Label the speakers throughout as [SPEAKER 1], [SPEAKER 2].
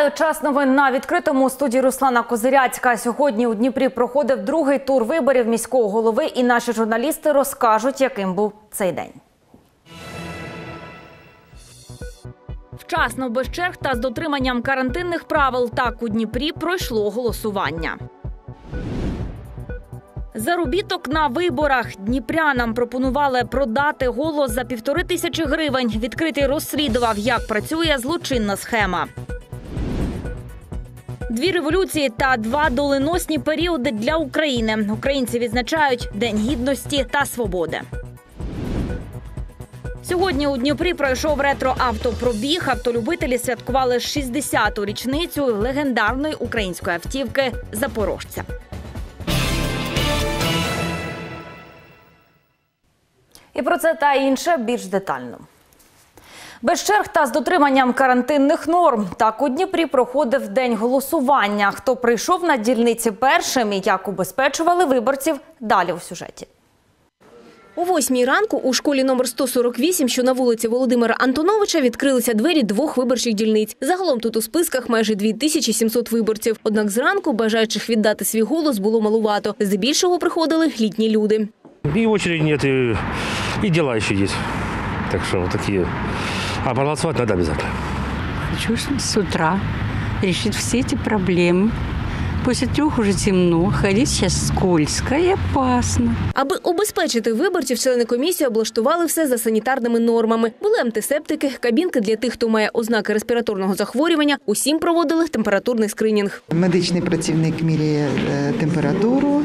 [SPEAKER 1] Вітаю! Час новин на відкритому студії Руслана Козиряцька. Сьогодні у Дніпрі проходив другий тур виборів міського голови, і наші журналісти розкажуть, яким був цей день. Вчасно без черг та з дотриманням карантинних правил. Так у Дніпрі пройшло голосування. Заробіток на виборах дніпрянам пропонували продати голос за півтори тисячі гривень. Відкритий розслідував, як працює злочинна схема. Дві революції та два доленосні періоди для України. Українці відзначають День гідності та свободи. Сьогодні у Дніпрі пройшов ретро-автопробіг. Автолюбителі святкували 60-ту річницю легендарної української автівки Запорожця. І про це та інше більш детально. Без черг та з дотриманням карантинних норм. Так у Дніпрі проходив день голосування. Хто прийшов на дільниці першим і як убезпечували виборців, далі у сюжеті.
[SPEAKER 2] О восьмій ранку у школі номер 148, що на вулиці Володимира Антоновича, відкрилися двері двох виборчих дільниць. Загалом тут у списках майже 2700 виборців. Однак зранку бажаючих віддати свій голос було малувато. Здебільшого приходили літні люди.
[SPEAKER 3] И очереди нет, и, и дела еще есть. Так вот такие. А проголосовать надо обязательно.
[SPEAKER 4] Хочу с утра решить все эти проблемы. После трех уже темно, ходить сейчас скользко и опасно.
[SPEAKER 2] Аби убезпечити виборців, члени комісії облаштували все за санітарними нормами. Були антисептики, кабінки для тих, хто має ознаки респіраторного захворювання. Усім проводили температурний скринінг.
[SPEAKER 5] Медичний працівник міряє е, температуру,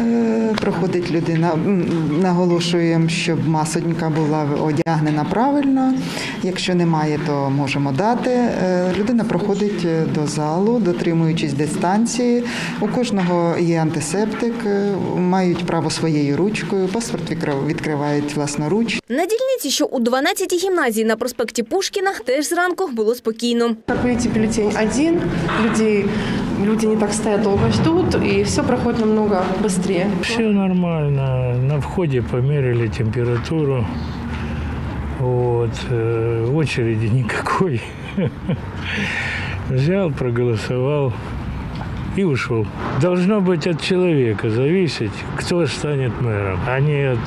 [SPEAKER 5] е, проходить людина. Наголошуємо, щоб масонька була одягнена правильно. Якщо немає, то можемо дати. Е, Людина проходить до залу, дотримуючись дистанції. У кожного є антисептик, е, мають право своєю ручкою. Паспорт відкрив- відкривають власноруч.
[SPEAKER 2] На дільниці, що у 12-й гімназії на проспекті Пушкіна, теж зранку було спокійно.
[SPEAKER 6] Как видите, бюллетень один, людей, люди не так стоят, долго ждут, и все проходит намного быстрее.
[SPEAKER 7] Все нормально. На входе померили температуру. Вот. э, Очереди никакой. Взял, проголосовал и ушел. Должно быть от человека зависеть, кто станет мэром, а не от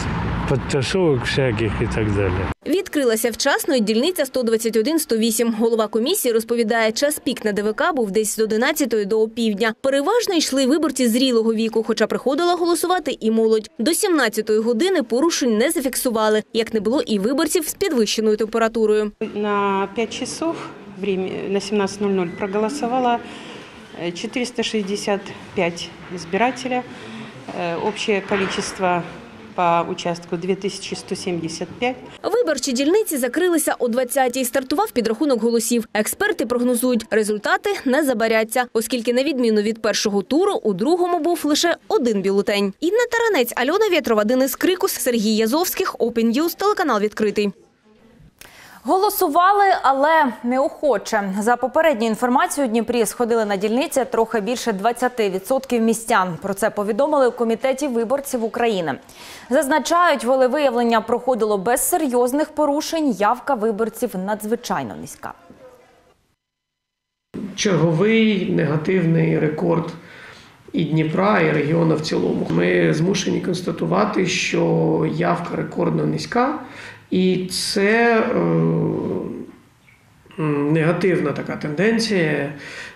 [SPEAKER 7] подтасовок всяких и так далее.
[SPEAKER 2] Відкрилася вчасно і дільниця 121-108. Голова комісії розповідає, час пік на ДВК був десь з 11 до опівдня. Переважно йшли виборці зрілого віку, хоча приходила голосувати і молодь. До 17-ї години порушень не зафіксували, як не було і виборців з підвищеною температурою.
[SPEAKER 8] На 5 часов время, на 17.00 проголосовало э, 465 избирателя. Э, Общее количество по участку 2175.
[SPEAKER 2] Виборчі дільниці закрилися о 20-й. Стартував підрахунок голосів. Експерти прогнозують, результати не забаряться, оскільки на відміну від першого туру у другому був лише один бюлетень. Інна Таранець, Альона Вєтрова, Денис Крикус, Сергій Язовських, Open News, телеканал відкритий.
[SPEAKER 1] Голосували, але неохоче. За попередньою інформацією, у Дніпрі сходили на дільниці трохи більше 20% містян. Про це повідомили у комітеті виборців України. Зазначають, волевиявлення проходило без серйозних порушень. Явка виборців надзвичайно низька.
[SPEAKER 9] черговий негативний рекорд і Дніпра, і регіону в цілому. Ми змушені констатувати, що явка рекордно низька, і це е, негативна така тенденція,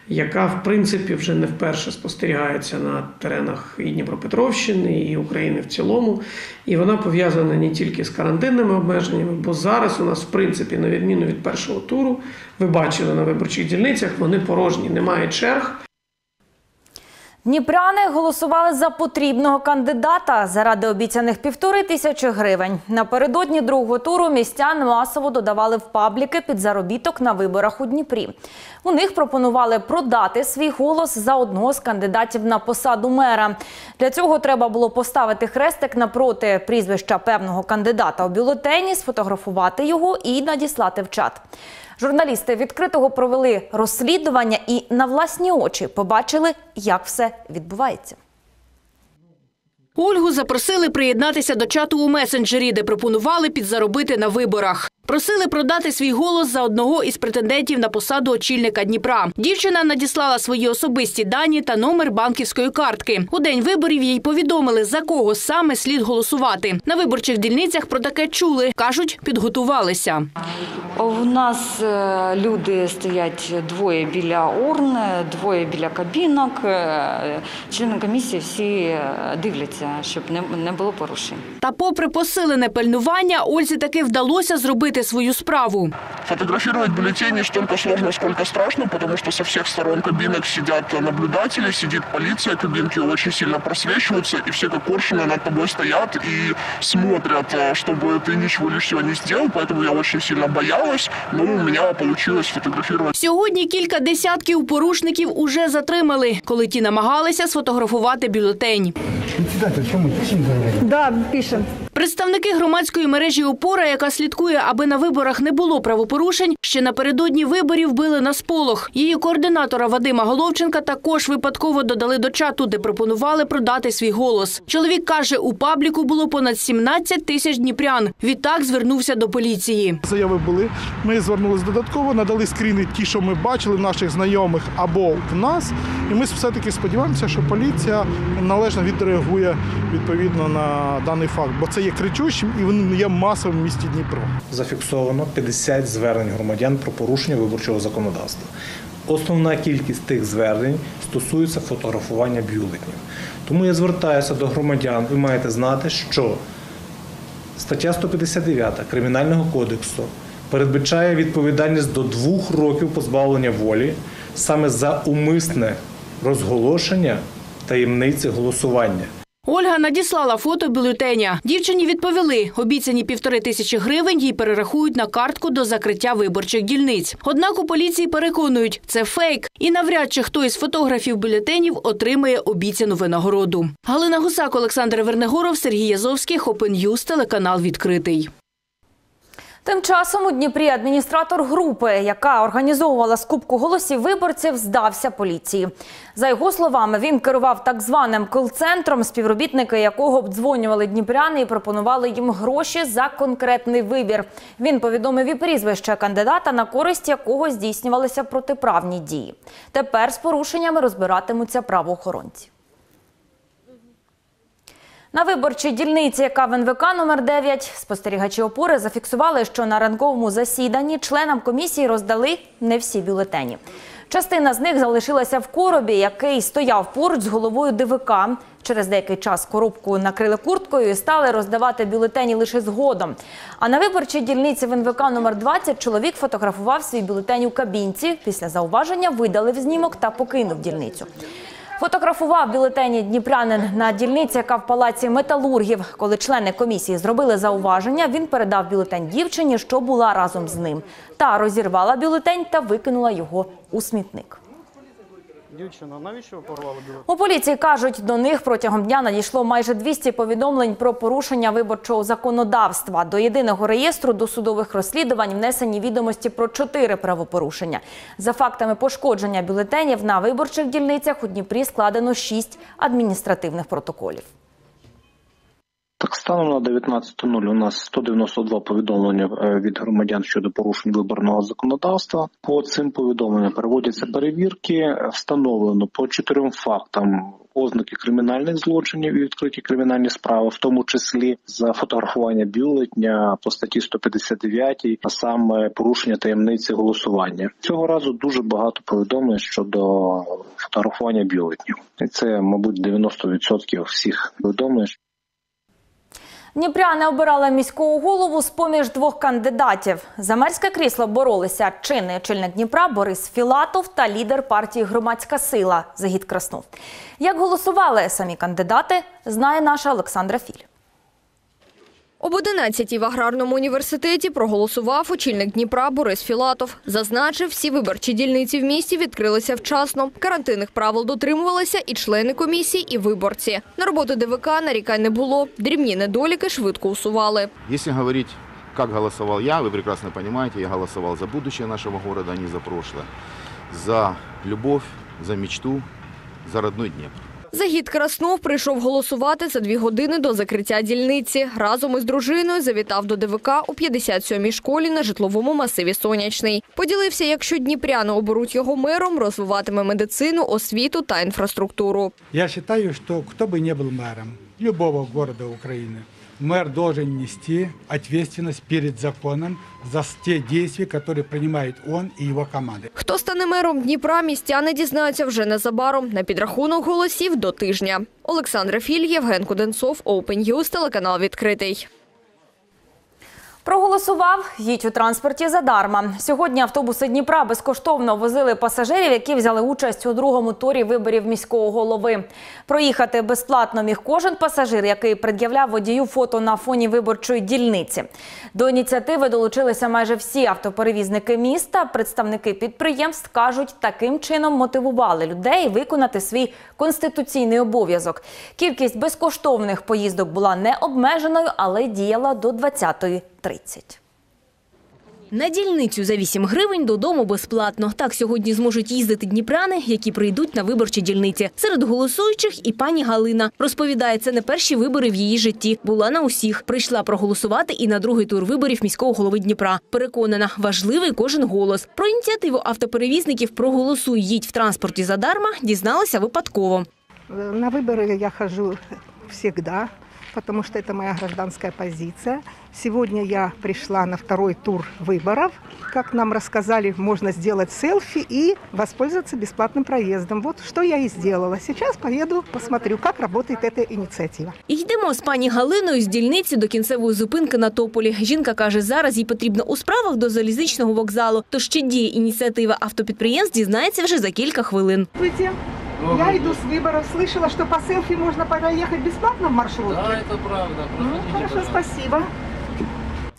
[SPEAKER 9] яка в принципі вже не вперше спостерігається на теренах і Дніпропетровщини, і України в цілому. І вона пов'язана не тільки з карантинними обмеженнями, бо зараз у нас, в принципі, на відміну від першого туру, ви бачили на виборчих дільницях, вони порожні, немає черг.
[SPEAKER 1] Дніпряни голосували за потрібного кандидата заради обіцяних півтори тисячі гривень. Напередодні другого туру містян масово додавали в пабліки під заробіток на виборах у Дніпрі. У них пропонували продати свій голос за одного з кандидатів на посаду мера. Для цього треба було поставити хрестик напроти прізвища певного кандидата у бюлетені, сфотографувати його і надіслати в чат. Журналісти відкритого провели розслідування і на власні очі побачили, як все відбувається.
[SPEAKER 10] Ольгу запросили приєднатися до чату у месенджері, де пропонували підзаробити на виборах. Просили продати свій голос за одного із претендентів на посаду очільника Дніпра. Дівчина надіслала свої особисті дані та номер банківської картки. У день виборів їй повідомили, за кого саме слід голосувати. На виборчих дільницях про таке чули. кажуть, підготувалися.
[SPEAKER 11] У нас е, люди стоять двоє біля урн, двоє біля кабінок. Е, Члени комісії всі е, дивляться, щоб не, не було порушень.
[SPEAKER 10] Та, попри посилене пильнування, Ользі таки вдалося зробити свою справу.
[SPEAKER 12] Фотографировать бюллетени столько сложно, сколько страшно, потому что со всех сторон кабинок сидят наблюдатели, сидит полиция, кабинки очень сильно просвечиваются, и все как коршуны над тобой стоят и смотрят, э, чтобы ты ничего лишнего не сделал, поэтому я очень сильно боялась, но у меня получилось фотографировать.
[SPEAKER 10] Сьогодні кілька десятків порушників уже затримали, коли ті намагалися сфотографувати бюлетень.
[SPEAKER 6] Да, пишем.
[SPEAKER 10] Представники громадської мережі «Опора», яка слідкує, аби на виборах не було правопорушень, ще напередодні виборів били на сполох. Її координатора Вадима Головченка також випадково додали до чату, де пропонували продати свій голос. Чоловік каже, у пабліку було понад 17 тисяч дніпрян. Відтак звернувся до поліції.
[SPEAKER 13] Заяви були. Ми звернулись додатково, надали скріни, ті, що ми бачили наших знайомих або в нас. І ми все-таки сподіваємося, що поліція належно відреагує відповідно на даний факт, бо це є кричущим і він є масовим в місті Дніпро.
[SPEAKER 14] зафіксовано 50 звернень громадян про порушення виборчого законодавства. Основна кількість тих звернень стосується фотографування бюлетнів. Тому я звертаюся до громадян. Ви маєте знати, що стаття 159 Кримінального кодексу передбачає відповідальність до двох років позбавлення волі саме за умисне розголошення таємниці голосування.
[SPEAKER 10] Ольга надіслала фото бюлетеня. Дівчині відповіли, обіцяні півтори тисячі гривень їй перерахують на картку до закриття виборчих дільниць. Однак у поліції переконують, це фейк, і навряд чи хто із фотографів бюлетенів отримає обіцяну винагороду. Галина Гусак, Олександр Вернегоров, Сергій Язовський, Хопен'юз телеканал відкритий.
[SPEAKER 1] Тим часом у Дніпрі адміністратор групи, яка організовувала скупку голосів виборців, здався поліції. За його словами, він керував так званим кол-центром, співробітники якого обдзвонювали дніпряни і пропонували їм гроші за конкретний вибір. Він повідомив і прізвище кандидата, на користь якого здійснювалися протиправні дії. Тепер з порушеннями розбиратимуться правоохоронці. На виборчій дільниці, яка в НВК номер 9 спостерігачі опори зафіксували, що на ранковому засіданні членам комісії роздали не всі бюлетені. Частина з них залишилася в коробі, який стояв поруч з головою ДВК. Через деякий час коробку накрили курткою і стали роздавати бюлетені лише згодом. А на виборчій дільниці в НВК номер 20 чоловік фотографував свій бюлетень у кабінці. Після зауваження видалив знімок та покинув дільницю. Фотографував бюлетені дніпрянин на дільниці, яка в палаці металургів. Коли члени комісії зробили зауваження, він передав бюлетень дівчині, що була разом з ним. Та розірвала бюлетень та викинула його у смітник.
[SPEAKER 15] Дівчина, навіщо ви порвали білет?
[SPEAKER 1] У поліції кажуть, до них протягом дня надійшло майже 200 повідомлень про порушення виборчого законодавства. До єдиного реєстру досудових розслідувань внесені відомості про чотири правопорушення. За фактами пошкодження бюлетенів на виборчих дільницях у Дніпрі складено шість адміністративних протоколів.
[SPEAKER 16] Станом на 19.00 у нас 192 повідомлення е, від громадян щодо порушень виборного законодавства. По цим повідомленням переводяться перевірки. Е, Встановлено по чотирьом фактам ознаки кримінальних злочинів і відкриті кримінальні справи, в тому числі за фотографування бюлетня по статті 159, а саме порушення таємниці голосування. Цього разу дуже багато повідомлень щодо фотографування бюлетнів. І це, мабуть, 90% всіх повідомлень.
[SPEAKER 1] Дніпряни обирали міського голову з поміж двох кандидатів. За мерське крісло боролися чинний очільник Дніпра Борис Філатов та лідер партії Громадська сила Загід Краснов. Як голосували самі кандидати, знає наша Олександра Філь.
[SPEAKER 17] Об 11-й в аграрному університеті проголосував очільник Дніпра Борис Філатов. Зазначив, всі виборчі дільниці в місті відкрилися вчасно. Карантинних правил дотримувалися і члени комісії, і виборці. На роботу ДВК нарікань не було. Дрібні недоліки швидко усували.
[SPEAKER 18] Если говорить, как голосовал я, вы прекрасно понимаете, я голосовал за будущее нашего города, а не за прошлое. За любовь, за мечту, за родной Днепр.
[SPEAKER 17] Загід Краснов прийшов голосувати за дві години до закриття дільниці. Разом із дружиною завітав до ДВК у 57-й школі на житловому масиві Сонячний. Поділився, якщо дніпряни оберуть його мером, розвиватиме медицину, освіту та інфраструктуру.
[SPEAKER 19] Я считаю, что кто бы ни был мэром любого города Украины, мэр должен нести ответственность перед законом за те действия, которые принимает он и его команда.
[SPEAKER 17] Хто стане мером Дніпра, містяни дізнаються вже незабаром на підрахунок голосів до тижня. Олександра Філь, Євген Куденцов, Open News, телеканал відкритий.
[SPEAKER 1] Проголосував, їдь у транспорті задарма. Сьогодні автобуси Дніпра безкоштовно возили пасажирів, які взяли участь у другому турі виборів міського голови. Проїхати безплатно міг кожен пасажир, який пред'являв водію фото на фоні виборчої дільниці. До ініціативи долучилися майже всі автоперевізники міста. Представники підприємств кажуть, таким чином мотивували людей виконати свій конституційний обов'язок. Кількість безкоштовних поїздок була не обмеженою, але діяла до 20.30.
[SPEAKER 2] На дільницю за 8 гривень додому безплатно. Так сьогодні зможуть їздити дніпряни, які прийдуть на виборчі дільниці. Серед голосуючих і пані Галина. Розповідає, це не перші вибори в її житті. Була на усіх. Прийшла проголосувати і на другий тур виборів міського голови Дніпра. Переконана, важливий кожен голос. Про ініціативу автоперевізників «Проголосуй, їдь в транспорті задарма» дізналася випадково.
[SPEAKER 13] На выборы я хожу всегда, потому что это моя гражданская позиция. Сегодня я пришла на второй тур выборов. Как нам рассказали, можно сделать селфи и воспользоваться бесплатным проездом. Вот что я и сделала. Сейчас поеду, посмотрю, как работает эта инициатива.
[SPEAKER 2] І Йдемо з пані Галиною з дільниці до кінцевої зупинки на Тополі. Жінка каже, зараз їй потрібно у справах до залізничного вокзалу. Тож чи діє ініціатива автопідприємств, дізнається вже за кілька хвилин.
[SPEAKER 13] Здравствуйте. Я иду с выборов. Слышала, что по селфи можно проехать бесплатно в маршрутке. Да, это правда. Ну, хорошо, спасибо.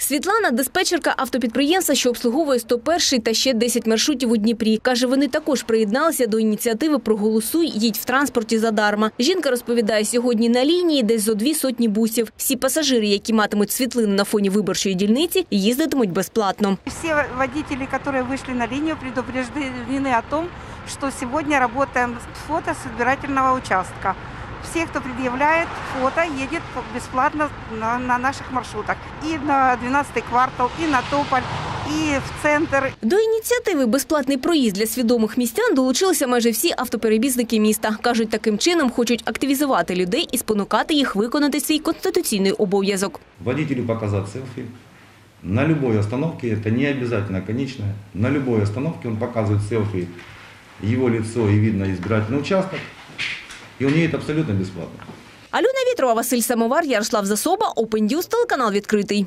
[SPEAKER 2] Світлана – диспетчерка автопідприємства, що обслуговує 101 та ще 10 маршрутів у Дніпрі. Каже, вони також приєдналися до ініціативи «Проголосуй, їдь в транспорті задарма». Жінка розповідає, сьогодні на лінії десь зо дві сотні бусів. Всі пасажири, які матимуть світлину на фоні виборчої дільниці, їздитимуть безплатно.
[SPEAKER 20] Все водители, которые вышли на линию, предупреждены о том, что сегодня работаем с фото с избирательного участка. Все, кто предъявляет фото, едет бесплатно на, на наших маршрутах. И на 12 квартал, и на Тополь, и в центр.
[SPEAKER 2] До ініціативи «Безплатний проїзд для свідомих містян» долучилися майже всі автоперевізники міста. Кажуть, таким чином хочуть активізувати людей і спонукати їх виконати свій конституційний обов'язок.
[SPEAKER 21] Водителю показать селфи. На любой остановке, это не обязательно конечная, на любой остановке он показывает селфи, его лицо и видно избирательный участок, и он едет абсолютно бесплатно.
[SPEAKER 2] Альона Вітрова, Василь Самовар, Ярослав Засоба, Open News, телеканал відкритий.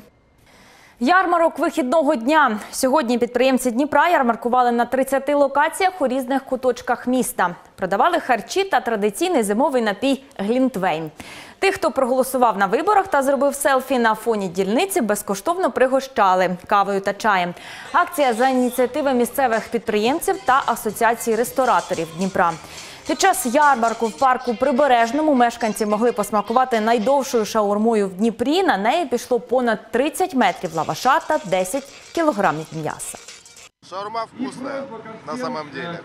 [SPEAKER 1] Ярмарок вихідного дня. Сьогодні підприємці Дніпра ярмаркували на 30 локаціях у різних куточках міста. Продавали харчі та традиційний зимовий напій Глінтвейн. Тих, хто проголосував на виборах та зробив селфі на фоні дільниці, безкоштовно пригощали кавою та чаєм. Акція за ініціативи місцевих підприємців та асоціації рестораторів Дніпра. Під час ярмарку в парку Прибережному мешканці могли посмакувати найдовшою шаурмою в Дніпрі. На неї пішло понад 30 метрів лаваша та 10 кілограмів м'яса.
[SPEAKER 22] Шаурма вкусная, на самом деле.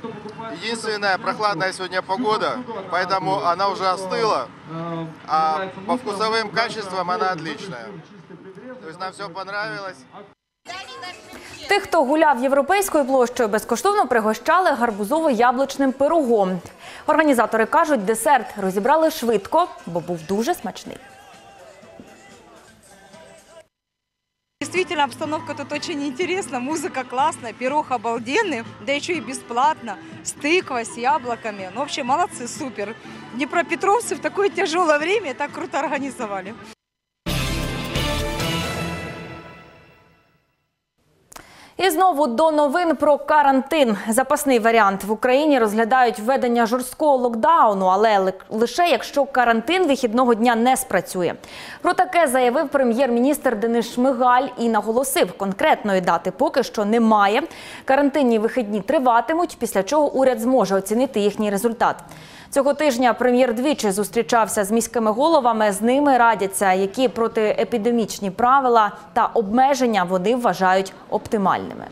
[SPEAKER 22] Единственная прохладная сегодня погода, поэтому она уже остыла, а по вкусовым качествам она отличная. То есть нам все понравилось.
[SPEAKER 1] Тих, хто гуляв європейською площею, безкоштовно пригощали гарбузово-яблучним пирогом. Організатори кажуть, десерт розібрали швидко, бо був дуже смачний.
[SPEAKER 23] Действительно, обстановка тут очень интересна, музыка классная, пирог обалденный, да еще и бесплатно, с тыквой, с яблоками. Ну, вообще, молодцы, супер. Днепропетровцы в такое тяжелое время так круто организовали.
[SPEAKER 1] І знову до новин про карантин. Запасний варіант в Україні розглядають введення жорсткого локдауну, але лише якщо карантин вихідного дня не спрацює. Про таке заявив прем'єр-міністр Денис Шмигаль і наголосив, конкретної дати поки що немає. Карантинні вихідні триватимуть, після чого уряд зможе оцінити їхній результат. Цього тижня прем'єр двічі зустрічався з міськими головами. З ними радяться, які протиепідемічні правила та обмеження вони вважають оптимальними.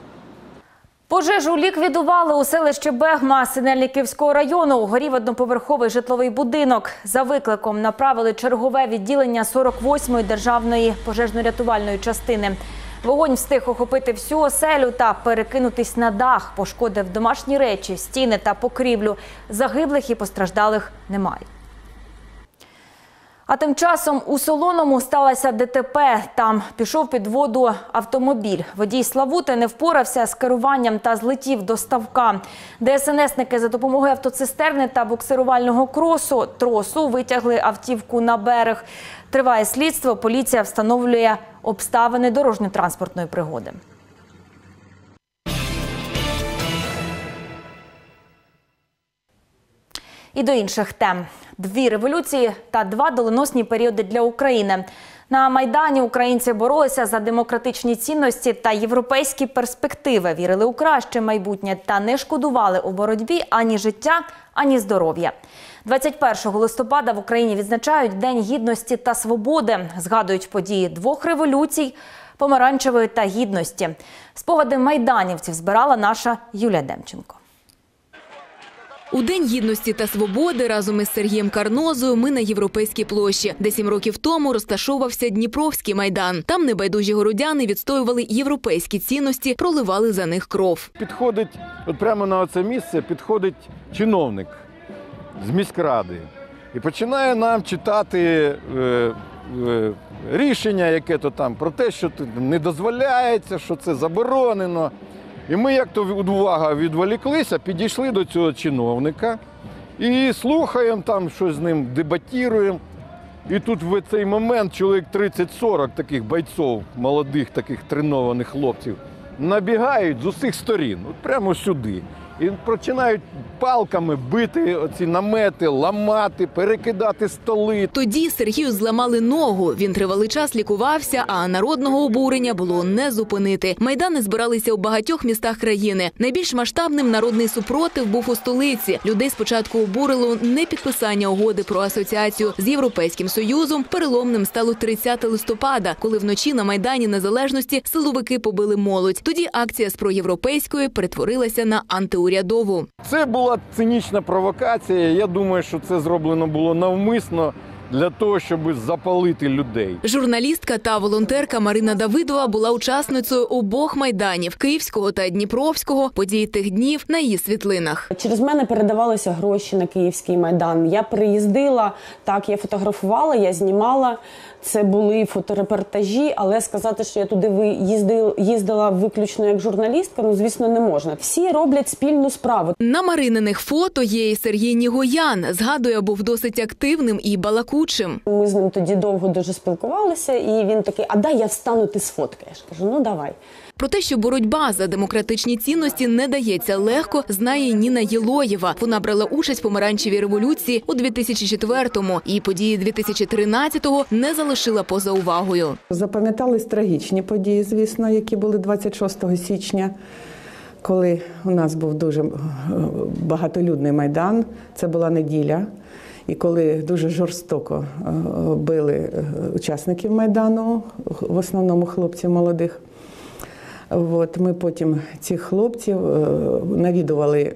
[SPEAKER 1] Пожежу ліквідували у селищі Бегма Синельниківського району. Горів одноповерховий житловий будинок. За викликом направили чергове відділення 48-ї державної пожежно-рятувальної частини. Вогонь встиг охопити всю оселю та перекинутись на дах. Пошкодив домашні речі, стіни та покрівлю. Загиблих і постраждалих немає. А тим часом у Солоному сталося ДТП. Там пішов під воду автомобіль. Водій Славути не впорався з керуванням та злетів до ставка. ДСНСники за допомогою автоцистерни та буксирувального кросу тросу витягли автівку на берег. Триває слідство. Поліція встановлює обставини дорожньо-транспортної пригоди. І до інших тем: дві революції та два доленосні періоди для України. На майдані українці боролися за демократичні цінності та європейські перспективи, вірили у краще майбутнє та не шкодували у боротьбі ані життя, ані здоров'я. 21 листопада в Україні відзначають День гідності та свободи. Згадують події двох революцій помаранчевої та гідності. Спогади майданівців збирала наша Юлія Демченко.
[SPEAKER 24] У День гідності та свободи разом із Сергієм Карнозою ми на європейській площі, де сім років тому розташовувався Дніпровський майдан. Там небайдужі городяни відстоювали європейські цінності, проливали за них кров.
[SPEAKER 25] Підходить, от прямо на це місце підходить чиновник з міськради і починає нам читати е, е, рішення, яке то там про те, що не дозволяється, що це заборонено. І ми як то увага відволіклися, підійшли до цього чиновника і слухаємо там, щось з ним дебатіруємо. І тут в цей момент чоловік 30-40 таких бойців, молодих таких тренованих хлопців, набігають з усіх сторін, от прямо сюди. І починають палками бити оці намети, ламати, перекидати столи.
[SPEAKER 24] Тоді Сергію зламали ногу. Він тривалий час лікувався, а народного обурення було не зупинити. Майдани збиралися у багатьох містах країни. Найбільш масштабним народний супротив був у столиці. Людей спочатку обурило не підписання угоди про асоціацію з європейським союзом. Переломним стало 30 листопада, коли вночі на майдані незалежності силовики побили молодь. Тоді акція з проєвропейської перетворилася на антиурядову.
[SPEAKER 25] Це була цинічна провокація. Я думаю, що це зроблено було навмисно для того, щоб запалити людей.
[SPEAKER 24] Журналістка та волонтерка Марина Давидова була учасницею обох майданів Київського та Дніпровського. Події тих днів на її світлинах.
[SPEAKER 26] Через мене передавалися гроші на Київський майдан. Я приїздила, так я фотографувала, я знімала. Це були фоторепортажі, але сказати, що я туди їздила, їздила виключно як журналістка, ну звісно, не можна. Всі роблять спільну справу.
[SPEAKER 24] На Марининих фото є і Сергій Нігоян. Згадує, був досить активним і балакучим.
[SPEAKER 26] Ми з ним тоді довго дуже спілкувалися, і він такий: А дай я встану, ти сфоткаєш. Кажу, ну давай.
[SPEAKER 24] Про те, що боротьба за демократичні цінності не дається легко, знає Ніна Єлоєва. Вона брала участь в помаранчевій революції у 2004-му. і події 2013-го не залишила поза увагою.
[SPEAKER 27] Запам'ятались трагічні події, звісно, які були 26 січня. Коли у нас був дуже багатолюдний майдан, це була неділя, і коли дуже жорстоко били учасників майдану, в основному хлопців молодих. От ми потім цих хлопців навідували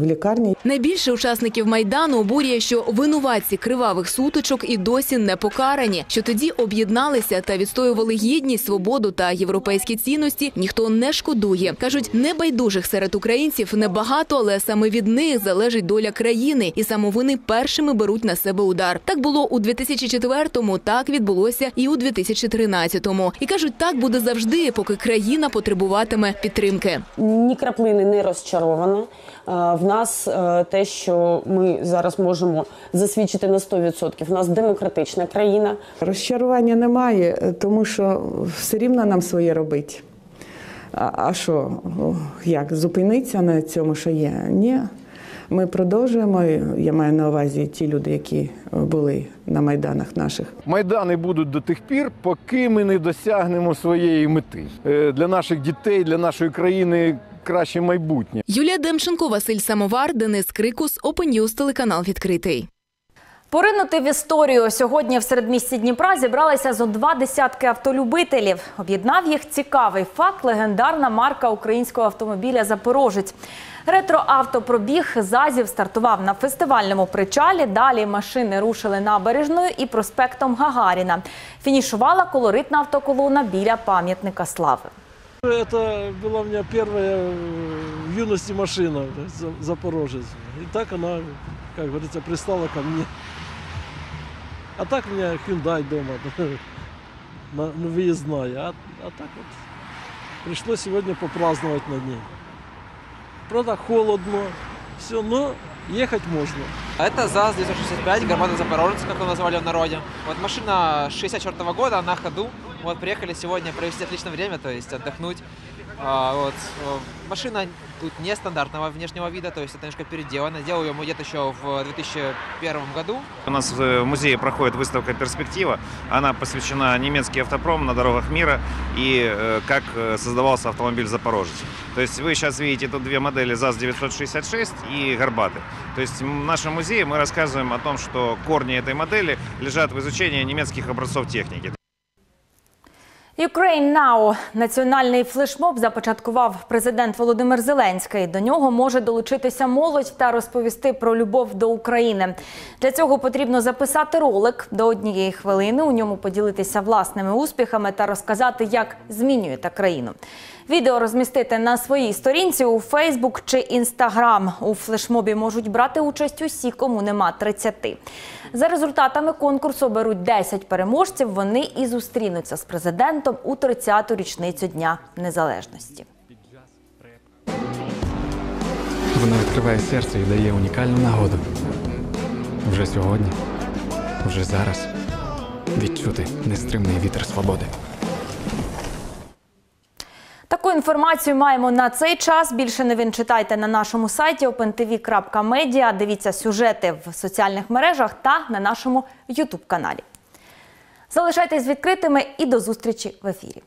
[SPEAKER 27] в лікарні.
[SPEAKER 24] Найбільше учасників майдану обурює, що винуватці кривавих сутичок і досі не покарані. Що тоді об'єдналися та відстоювали гідність, свободу та європейські цінності. Ніхто не шкодує. кажуть, небайдужих серед українців небагато, але саме від них залежить доля країни, і саме вони першими беруть на себе удар. Так було у 2004-му, так відбулося і у 2013-му. І кажуть, так буде завжди, поки країна потребуватиме підтримки.
[SPEAKER 26] Ні краплини не розчарована. В нас те, що ми зараз можемо засвідчити на 100%. В нас демократична країна.
[SPEAKER 27] Розчарування немає, тому що все рівно нам своє робить. А що, як зупиниться на цьому, що є? Ні. Ми продовжуємо. Я маю на увазі ті люди, які були на майданах наших.
[SPEAKER 25] Майдани будуть до тих пір, поки ми не досягнемо своєї мети для наших дітей, для нашої країни. Краще майбутнє.
[SPEAKER 24] Юлія Демченко, Василь Самовар, Денис Крикус, Open News, телеканал відкритий.
[SPEAKER 1] Поринути в історію сьогодні в середмісті Дніпра зібралися зо два десятки автолюбителів. Об'єднав їх цікавий факт. Легендарна марка українського автомобіля Запорожець. Ретроавтопробіг Зазів стартував на фестивальному причалі. Далі машини рушили набережною і проспектом Гагаріна. Фінішувала колоритна автоколона біля пам'ятника слави.
[SPEAKER 28] Это была у меня первая э, в юности машина, то есть за- Запорожец. И так она, как говорится, пристала ко мне. А так у меня Hyundai дома, на, на выездная. А, а так вот пришлось сегодня попраздновать над ней. Правда, холодно, все, но ехать можно.
[SPEAKER 29] Это ЗАЗ-965, Гармата Запорожец, как его назвали в народе. Вот машина 64 года, на ходу. Вот приехали сегодня провести отличное время, то есть отдохнуть. А, вот. э, Машина тут нестандартного внешнего вида, то есть это немножко переделана. Делал ее дед еще в 2001 году.
[SPEAKER 30] У нас в музее проходит выставка «Перспектива». Она посвящена немецкий автопром на дорогах мира и э, как э, создавался автомобиль «Запорожец». То есть вы сейчас видите тут две модели ЗАЗ-966 и «Горбаты». То есть в нашем музее мы рассказываем о том, что корни этой модели лежат в изучении немецких образцов техники.
[SPEAKER 1] Ukraine Now – національний флешмоб започаткував президент Володимир Зеленський. До нього може долучитися молодь та розповісти про любов до України. Для цього потрібно записати ролик до однієї хвилини, у ньому поділитися власними успіхами та розказати, як змінюєте країну. Відео розмістити на своїй сторінці у Фейсбук чи Інстаграм. У флешмобі можуть брати участь усі, кому нема 30. За результатами конкурсу беруть 10 переможців. Вони і зустрінуться з президентом у 30-ту річницю Дня Незалежності.
[SPEAKER 31] Вона відкриває серце і дає унікальну нагоду. Вже сьогодні, вже зараз відчути нестримний вітер свободи.
[SPEAKER 1] Таку інформацію маємо на цей час. Більше новин читайте на нашому сайті opentv.media. Дивіться сюжети в соціальних мережах та на нашому Ютуб каналі. Залишайтесь відкритими і до зустрічі в ефірі.